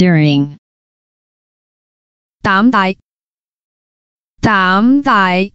during, 膽大膽大